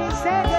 She said.